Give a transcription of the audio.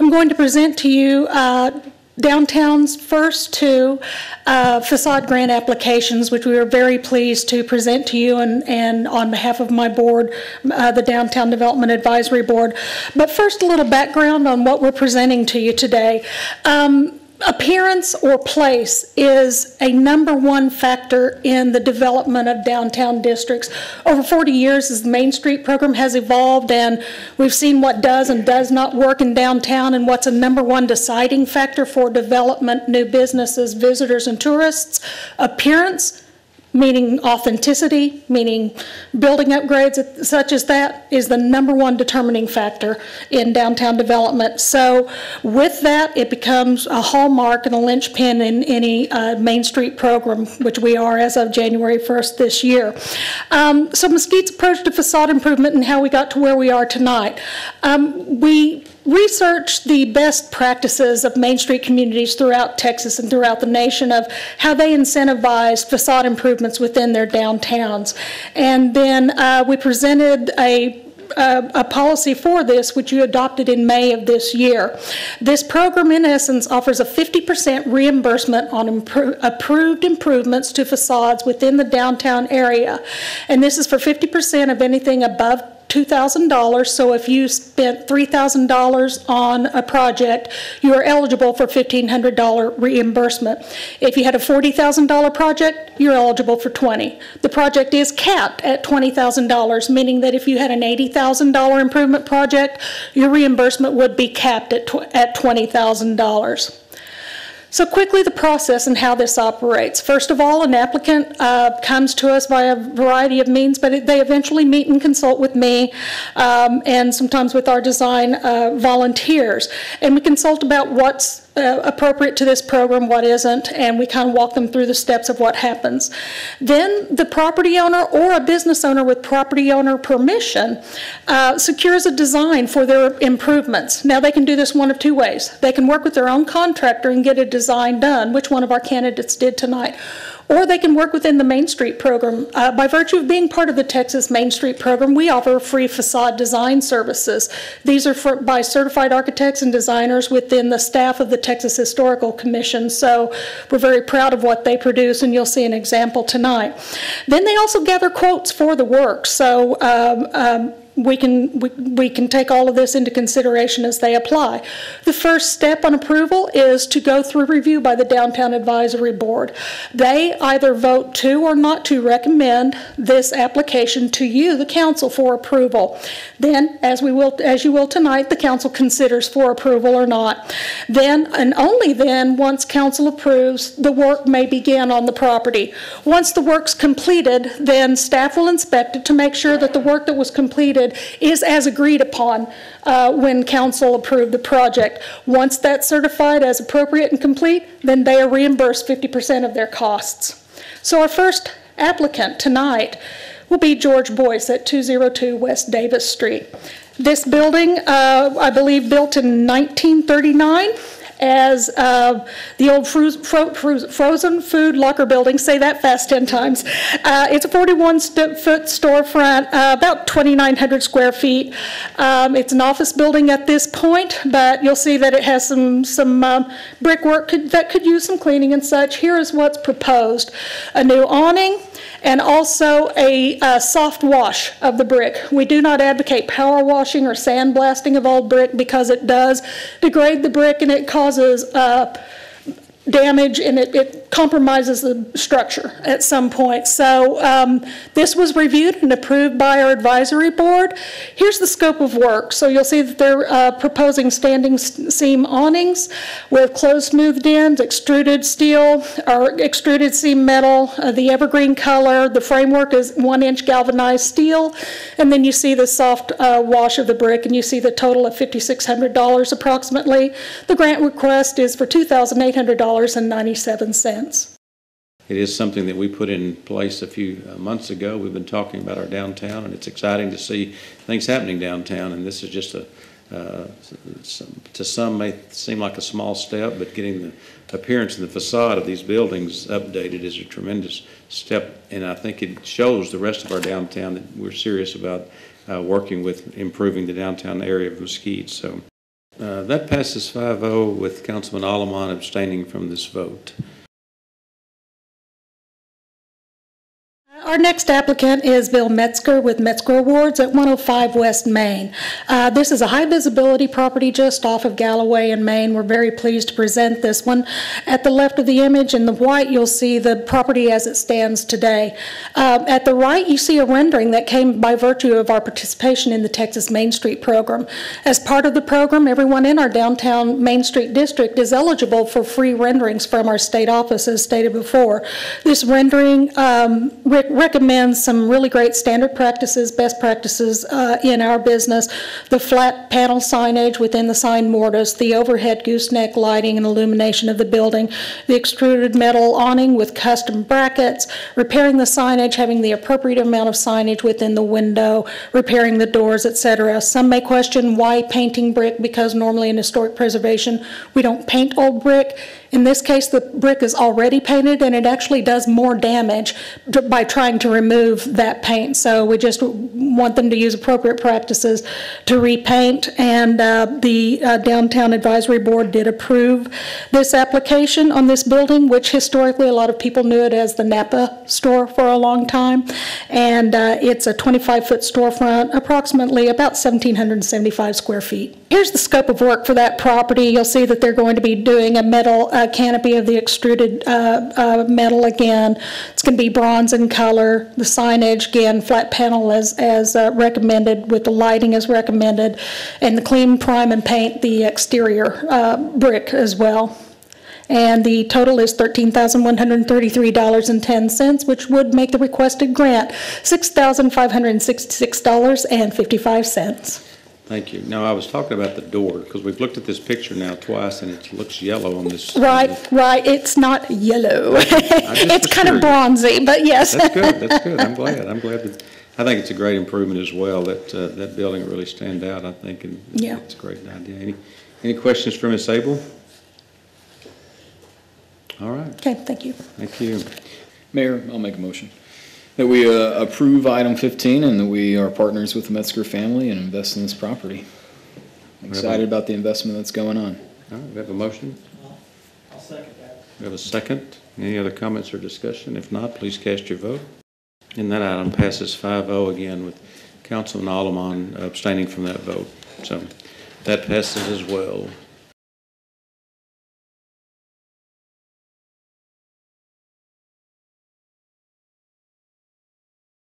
I'm going to present to you uh, downtown's first two uh, facade grant applications, which we are very pleased to present to you and, and on behalf of my board, uh, the Downtown Development Advisory Board. But first, a little background on what we're presenting to you today. Um, appearance or place is a number one factor in the development of downtown districts. Over 40 years as the Main Street program has evolved and we've seen what does and does not work in downtown and what's a number one deciding factor for development, new businesses, visitors and tourists. Appearance, meaning authenticity, meaning building upgrades such as that is the number one determining factor in downtown development. So with that, it becomes a hallmark and a linchpin in any uh, Main Street program, which we are as of January 1st this year. Um, so Mesquite's approach to facade improvement and how we got to where we are tonight. Um, we research the best practices of Main Street communities throughout Texas and throughout the nation of how they incentivize facade improvements within their downtowns. And then uh, we presented a uh, a policy for this, which you adopted in May of this year. This program, in essence, offers a 50% reimbursement on impro approved improvements to facades within the downtown area. And this is for 50% of anything above $2,000. So if you spent $3,000 on a project, you are eligible for $1,500 reimbursement. If you had a $40,000 project, you're eligible for 20. The project is capped at $20,000, meaning that if you had an $80,000 improvement project, your reimbursement would be capped at, at $20,000. So quickly the process and how this operates. First of all, an applicant uh, comes to us by a variety of means, but they eventually meet and consult with me um, and sometimes with our design uh, volunteers. And we consult about what's uh, appropriate to this program, what isn't, and we kind of walk them through the steps of what happens. Then the property owner or a business owner with property owner permission uh, secures a design for their improvements. Now they can do this one of two ways. They can work with their own contractor and get a design done, which one of our candidates did tonight, or they can work within the Main Street program. Uh, by virtue of being part of the Texas Main Street program, we offer free facade design services. These are for, by certified architects and designers within the staff of the Texas Historical Commission. So we're very proud of what they produce, and you'll see an example tonight. Then they also gather quotes for the work. So um, um, we can, we, we can take all of this into consideration as they apply. The first step on approval is to go through review by the Downtown Advisory Board. They either vote to or not to recommend this application to you, the council, for approval. Then, as we will, as you will tonight, the council considers for approval or not. Then, and only then, once council approves, the work may begin on the property. Once the work's completed, then staff will inspect it to make sure that the work that was completed is as agreed upon uh, when council approved the project. Once that's certified as appropriate and complete, then they are reimbursed 50% of their costs. So our first applicant tonight will be George Boyce at 202 West Davis Street. This building, uh, I believe, built in 1939 as uh, the old fro fro frozen food locker building. Say that fast 10 times. Uh, it's a 41 foot storefront, uh, about 2,900 square feet. Um, it's an office building at this point, but you'll see that it has some, some um, brickwork could, that could use some cleaning and such. Here is what's proposed. A new awning, and also a soft wash of the brick. We do not advocate power washing or sandblasting of old brick because it does degrade the brick and it causes uh, damage and it, it, compromises the structure at some point. So um, this was reviewed and approved by our advisory board. Here's the scope of work. So you'll see that they're uh, proposing standing seam awnings with closed smoothed ends, extruded steel or extruded seam metal, uh, the evergreen color. The framework is one inch galvanized steel. And then you see the soft uh, wash of the brick and you see the total of $5,600 approximately. The grant request is for $2,800 $2.97. It is something that we put in place a few uh, months ago. We've been talking about our downtown, and it's exciting to see things happening downtown. And this is just a, uh, to some may seem like a small step, but getting the appearance and the facade of these buildings updated is a tremendous step. And I think it shows the rest of our downtown that we're serious about uh, working with improving the downtown area of Mesquite. So Uh, That passes 5-0 with Councilman Aleman abstaining from this vote. Our next applicant is Bill Metzger with Metzger Awards at 105 West Main. Uh, This is a high-visibility property just off of Galloway in Main. We're very pleased to present this one. At the left of the image, in the white, you'll see the property as it stands today. Uh, At the right, you see a rendering that came by virtue of our participation in the Texas Main Street program. As part of the program, everyone in our downtown Main Street district is eligible for free renderings from our state office, as stated before. This rendering um, recommends some really great standard practices, best practices uh, in our business. The flat panel signage within the sign mortise, the overhead gooseneck lighting and illumination of the building, the extruded metal awning with custom brackets, repairing the signage, having the appropriate amount of signage within the window, repairing the doors, etc. Some may question why painting brick, because normally in historic preservation, we don't paint old brick. In this case, the brick is already painted, and it actually does more damage by trying to remove that paint. So we just want them to use appropriate practices to repaint, and uh, the uh, Downtown Advisory Board did approve this application on this building, which historically, a lot of people knew it as the Napa store for a long time. And uh, it's a 25-foot storefront, approximately about 1,775 square feet. Here's the scope of work for that property. You'll see that they're going to be doing a metal uh, canopy of the extruded uh, uh, metal again. It's going to be bronze in color. The signage, again, flat panel as, as uh, recommended, with the lighting as recommended, and the clean prime and paint the exterior uh, brick as well. And the total is $13,133.10, which would make the requested grant $6,566.55. Thank you. Now, I was talking about the door, because we've looked at this picture now twice, and it looks yellow on this. Right, right, it's not yellow. It's kind of bronzy, but yes. That's good, that's good. I'm glad, I'm glad that, I think it's a great improvement as well, that, uh, that building really stand out, I think, and Yeah. it's a great idea. Any, any questions for Ms. Abel? All right, Okay, thank you. thank you. Mayor, I'll make a motion that we uh, approve item 15 and that we are partners with the Metzger family and invest in this property. I'm Excited about the investment that's going on. All right, we have a motion? I'll second that. We have a second. Any other comments or discussion? If not, please cast your vote. And that item passes 5-0 again with Councilman Aleman abstaining from that vote. So that passes as well.